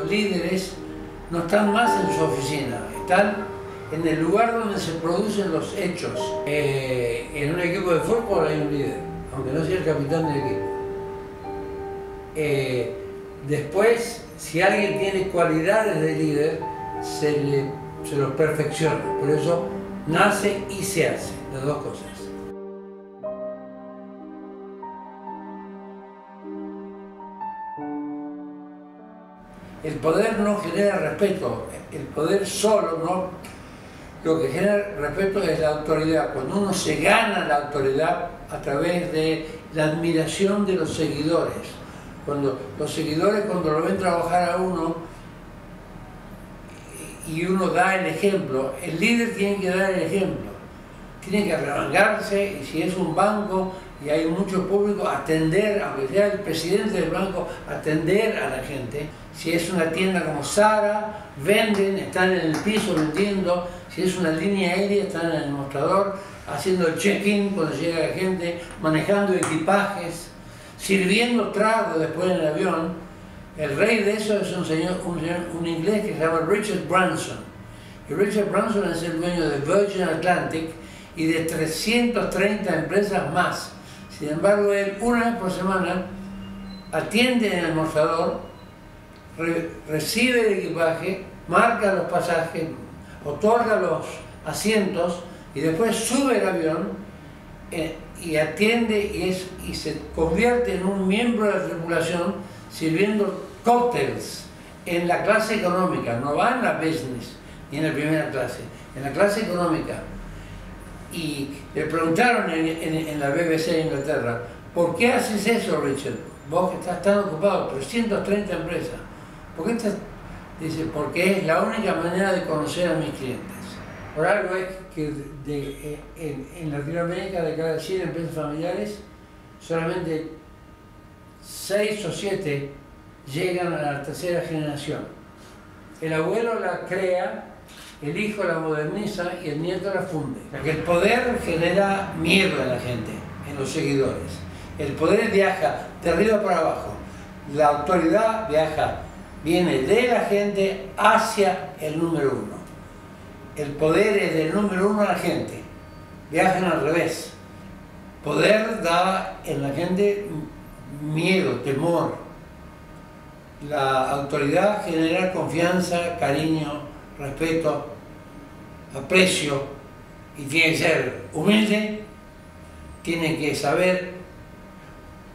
los líderes no están más en su oficina, están en el lugar donde se producen los hechos. Eh, en un equipo de fútbol hay un líder, aunque no sea el capitán del equipo. Eh, después, si alguien tiene cualidades de líder, se, le, se los perfecciona. Por eso nace y se hace, las dos cosas. El poder no genera respeto, el poder solo no. Lo que genera respeto es la autoridad. Cuando uno se gana la autoridad a través de la admiración de los seguidores. Cuando los seguidores cuando lo ven trabajar a uno y uno da el ejemplo, el líder tiene que dar el ejemplo. Tiene que arremangarse y si es un banco y hay mucho público, atender, aunque sea el presidente del banco, atender a la gente. Si es una tienda como Sara, venden, están en el piso vendiendo. Si es una línea aérea, están en el mostrador haciendo check-in cuando llega la gente, manejando equipajes, sirviendo trago después en el avión. El rey de eso es un señor, un, un inglés que se llama Richard Branson. Y Richard Branson es el dueño de Virgin Atlantic y de 330 empresas más. Sin embargo, él una vez por semana atiende en el almorzador recibe el equipaje, marca los pasajes, otorga los asientos y después sube el avión eh, y atiende y, es, y se convierte en un miembro de la tripulación sirviendo cócteles en la clase económica, no va en la business ni en la primera clase, en la clase económica. Y le preguntaron en, en la BBC de Inglaterra, ¿por qué haces eso, Richard? Vos que estás tan ocupado, 330 empresas. ¿Por qué Dice, porque es la única manera de conocer a mis clientes. Por algo es que en, en, Latinoamérica de cada 100 empresas familiares, solamente 6 o 7 llegan a la tercera generación. El abuelo la crea, el hijo la moderniza y el nieto la funde. Porque el poder genera miedo en la gente, en los seguidores. El poder viaja de arriba para abajo. La autoridad viaja viene de la gente hacia el número uno. El poder es del número uno a la gente. Viajan al revés. Poder da en la gente miedo, temor. La autoridad genera confianza, cariño, respeto, aprecio y tiene que ser humilde, tiene que saber,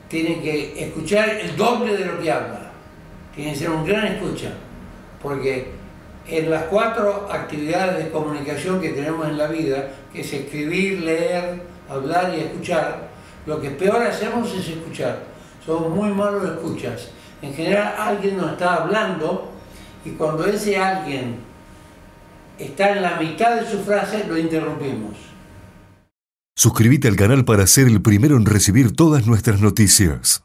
tiene que escuchar el doble de lo que habla tiene que ser un gran escucha, porque en las cuatro actividades de comunicación que tenemos en la vida, que es escribir, leer, hablar y escuchar, lo que peor hacemos es escuchar. Somos muy malos escuchas. En general alguien nos está hablando y cuando ese alguien está en la mitad de su frase, lo interrumpimos. Suscríbete al canal para ser el primero en recibir todas nuestras noticias.